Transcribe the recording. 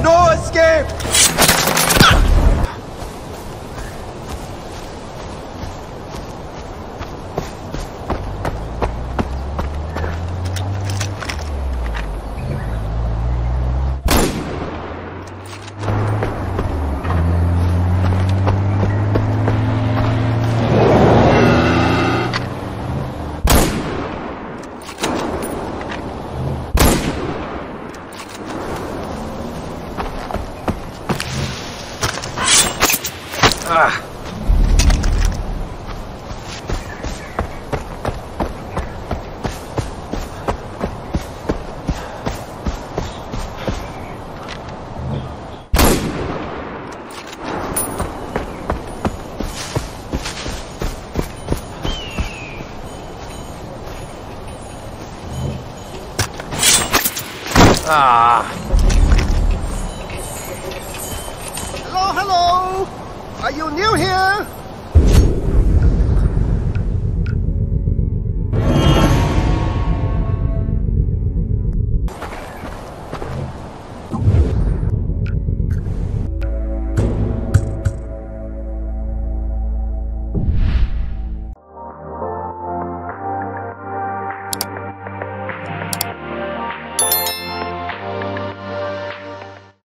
no escape! 啊！Hello, hello. Are you new here?